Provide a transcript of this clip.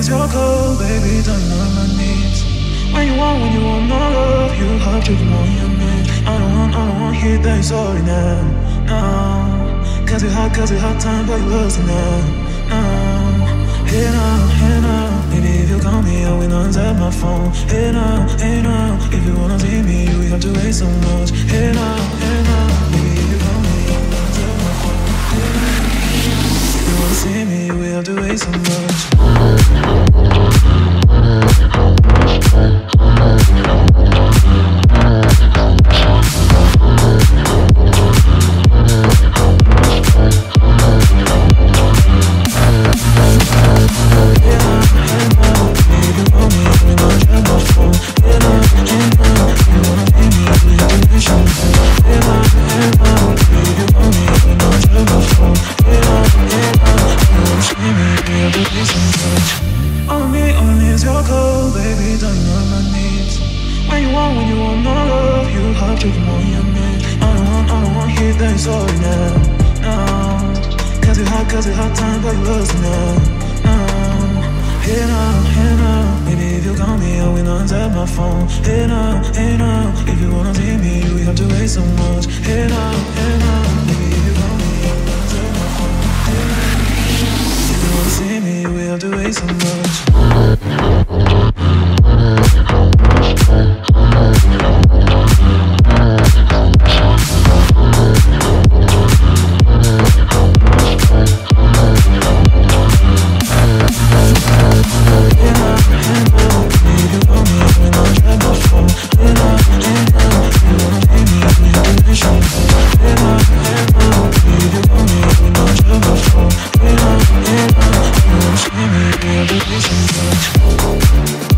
is your call, baby, you know my needs? When you want, when you want no love, you have to on your knees. I don't want, I don't want hit that sorry now, no. Cause it hot, cause it hot time, but you losing now, no. Hey now, hey now, baby, if you call me, I will answer my phone. Hey now, hey now, if you wanna see me, you have to wait so much. You. have to wait so much. On me, on me is your call, baby, don't know my needs? When you want, when you want no love, you have to come on your knees. I don't want, I don't want hit that sorry now, no. Cause it hot, cause it hot time, but you losing now, no. Hey now, hey now, baby, if you call me, I will answer my phone. Hey now, hey now, if you wanna see me, you have to wait so much. Hey now, to wait so much. Thank you.